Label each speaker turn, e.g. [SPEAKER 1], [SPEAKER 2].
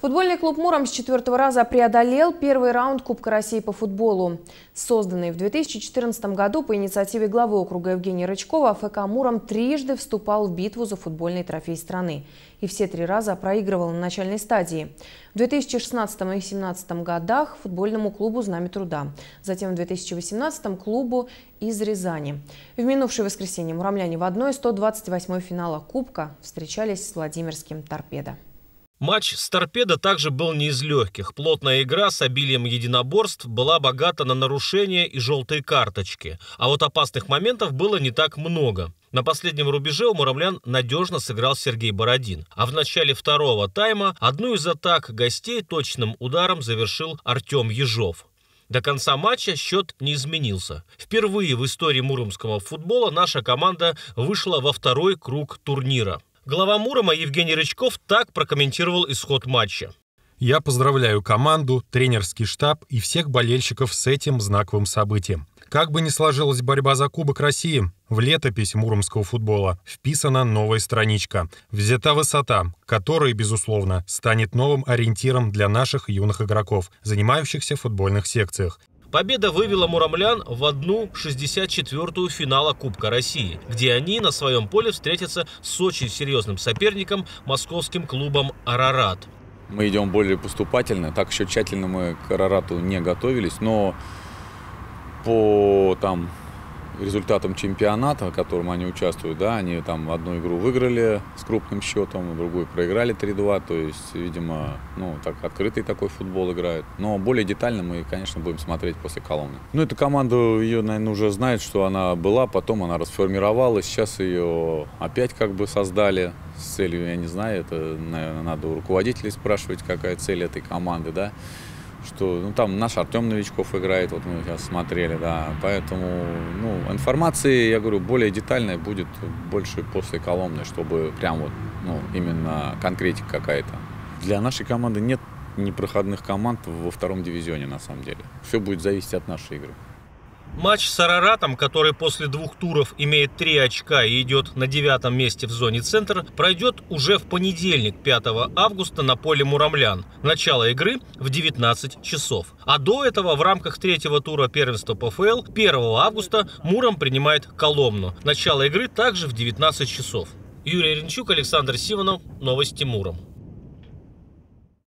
[SPEAKER 1] Футбольный клуб «Муром» с четвертого раза преодолел первый раунд Кубка России по футболу. Созданный в 2014 году по инициативе главы округа Евгения Рычкова, ФК «Муром» трижды вступал в битву за футбольный трофей страны. И все три раза проигрывал на начальной стадии. В 2016 и 2017 годах футбольному клубу «Знамя труда». Затем в 2018 клубу из Рязани. В минувшее воскресенье муромляне в 1-128 финала Кубка встречались с Владимирским «Торпедо».
[SPEAKER 2] Матч с «Торпедо» также был не из легких. Плотная игра с обилием единоборств была богата на нарушения и желтые карточки. А вот опасных моментов было не так много. На последнем рубеже у муравлян надежно сыграл Сергей Бородин. А в начале второго тайма одну из атак гостей точным ударом завершил Артем Ежов. До конца матча счет не изменился. Впервые в истории муромского футбола наша команда вышла во второй круг турнира. Глава Мурома Евгений Рычков так прокомментировал исход матча.
[SPEAKER 3] Я поздравляю команду, тренерский штаб и всех болельщиков с этим знаковым событием. Как бы ни сложилась борьба за Кубок России, в летопись муромского футбола вписана новая страничка. Взята высота, которая, безусловно, станет новым ориентиром для наших юных игроков, занимающихся в футбольных секциях.
[SPEAKER 2] Победа вывела муромлян в одну 64-ю финала Кубка России, где они на своем поле встретятся с очень серьезным соперником московским клубом «Арарат».
[SPEAKER 4] Мы идем более поступательно, так еще тщательно мы к «Арарату» не готовились, но по там результатам чемпионата, в котором они участвуют, да, они там одну игру выиграли с крупным счетом, другую проиграли 3-2, то есть, видимо, ну, так открытый такой футбол играют. Но более детально мы, конечно, будем смотреть после Коломны. Ну, эта команда, ее, наверное, уже знает, что она была, потом она расформировалась, сейчас ее опять как бы создали с целью, я не знаю, это, наверное, надо у руководителей спрашивать, какая цель этой команды, да, что ну, там наш Артем Новичков играет, вот мы сейчас смотрели, да, поэтому ну, информации, я говорю, более детальная будет больше после Коломны, чтобы прям вот, ну, именно конкретика какая-то. Для нашей команды нет непроходных команд во втором дивизионе, на самом деле. Все будет зависеть от нашей игры.
[SPEAKER 2] Матч с Араратом, который после двух туров имеет три очка и идет на девятом месте в зоне центр, пройдет уже в понедельник, 5 августа, на поле Муромлян. Начало игры в 19 часов. А до этого в рамках третьего тура первенства ПФЛ 1 августа Муром принимает Коломну. Начало игры также в 19 часов. Юрий Ренчук, Александр Сиванов. Новости Муром.